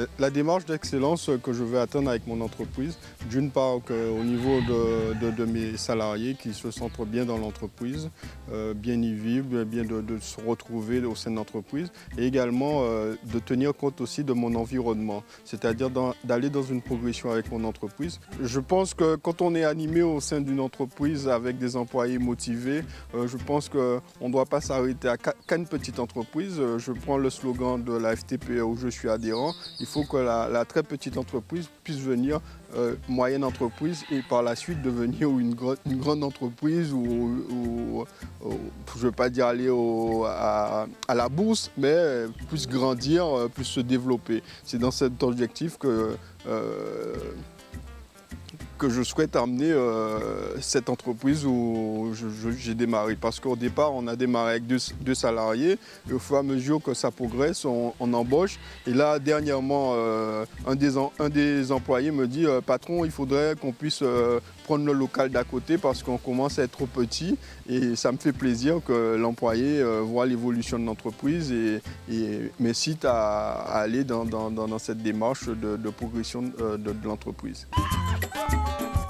Euh, la démarche d'excellence que je veux atteindre avec mon entreprise, d'une part au niveau de, mes salariés qui se sentent bien dans l'entreprise, euh, bien y vivre, bien de, se retrouver au sein de l'entreprise, et également euh, de tenir compte aussi de mon environnement, c'est-à-dire d'aller dans une progression avec mon entreprise. Je pense que quand on est animé au sein d'une entreprise avec des employés motivés, je pense qu'on ne doit pas s'arrêter à qu'à une petite entreprise. Je prends le slogan de la FTPE où je suis adhérent, faut que la, très petite entreprise puisse venir euh, moyenne entreprise et par la suite devenir une, grande entreprise ou, je ne veux pas dire aller à, la bourse, mais puisse grandir, euh, puisse se développer. C'est dans cet objectif que euh, que je souhaite amener euh, cette entreprise où j'ai démarré. Parce qu'au départ, on a démarré avec deux, salariés et au fur et à mesure que ça progresse, on, embauche. Et là, dernièrement, euh, un, des, employés me dit euh, Patron, il faudrait qu'on puisse prendre le local d'à côté parce qu'on commence à être trop petit. Et ça me fait plaisir que l'employé voit l'évolution de l'entreprise et, m'incite à, aller dans, cette démarche de, progression de l'entreprise. Thank you.